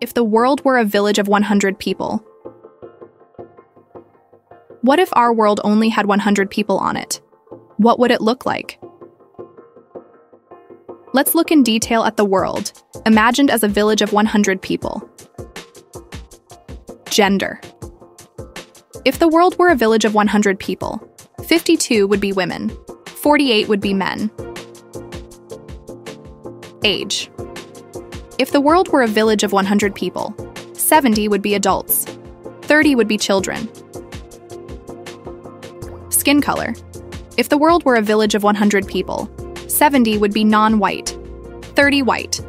If the world were a village of 100 people, what if our world only had 100 people on it? What would it look like? Let's look in detail at the world, imagined as a village of 100 people. Gender. If the world were a village of 100 people, 52 would be women, 48 would be men. Age. If the world were a village of 100 people, 70 would be adults, 30 would be children. Skin color. If the world were a village of 100 people, 70 would be non white, 30 white.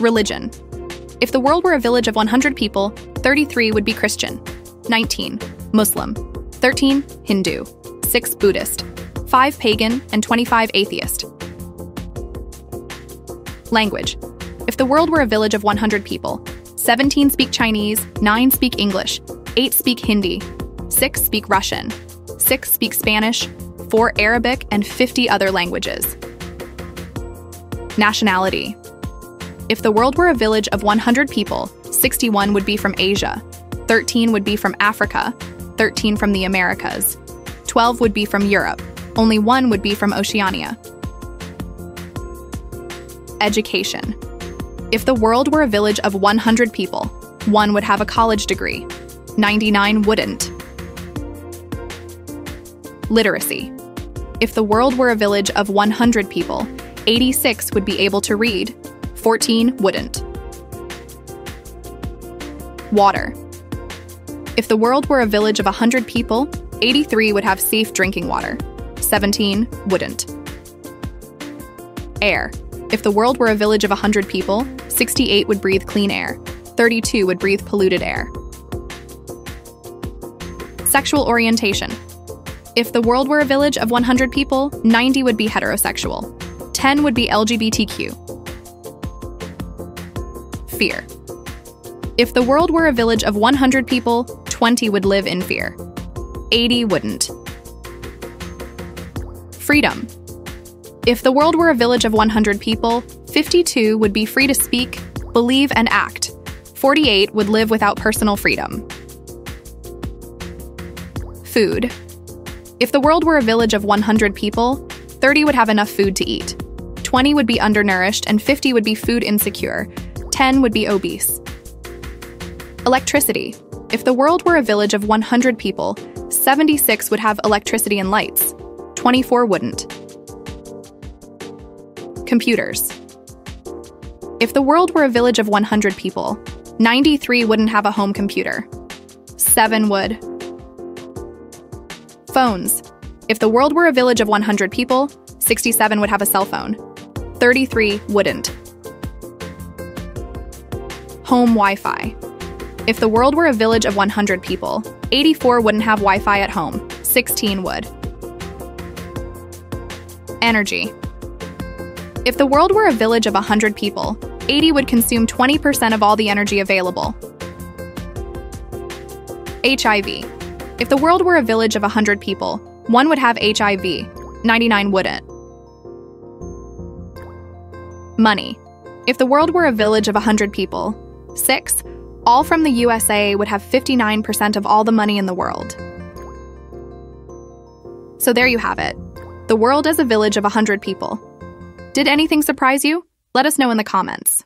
Religion. If the world were a village of 100 people, 33 would be Christian, 19 Muslim, 13 Hindu, 6 Buddhist, 5 pagan, and 25 atheist. Language. If the world were a village of 100 people, 17 speak Chinese, 9 speak English, 8 speak Hindi, 6 speak Russian, 6 speak Spanish, 4 Arabic, and 50 other languages. Nationality. If the world were a village of 100 people, 61 would be from Asia, 13 would be from Africa, 13 from the Americas, 12 would be from Europe, only one would be from Oceania. Education. If the world were a village of 100 people, one would have a college degree, 99 wouldn't. Literacy. If the world were a village of 100 people, 86 would be able to read, 14 wouldn't. Water. If the world were a village of 100 people, 83 would have safe drinking water, 17 wouldn't. Air. If the world were a village of 100 people, 68 would breathe clean air, 32 would breathe polluted air. Sexual orientation. If the world were a village of 100 people, 90 would be heterosexual, 10 would be LGBTQ. Fear. If the world were a village of 100 people, 20 would live in fear. 80 wouldn't. Freedom. If the world were a village of 100 people, 52 would be free to speak, believe, and act. 48 would live without personal freedom. Food. If the world were a village of 100 people, 30 would have enough food to eat. 20 would be undernourished, and 50 would be food insecure. 10 would be obese. Electricity. If the world were a village of 100 people, 76 would have electricity and lights. 24 wouldn't. Computers. If the world were a village of 100 people, 93 wouldn't have a home computer. 7 would. Phones. If the world were a village of 100 people, 67 would have a cell phone. 33 wouldn't. Home Wi Fi. If the world were a village of 100 people, 84 wouldn't have Wi Fi at home, 16 would. Energy. If the world were a village of 100 people, 80 would consume 20% of all the energy available. HIV. If the world were a village of 100 people, one would have HIV, 99 wouldn't. Money. If the world were a village of 100 people, 6, all from the USA would have 59% of all the money in the world. So there you have it. The world as a village of 100 people. Did anything surprise you? Let us know in the comments.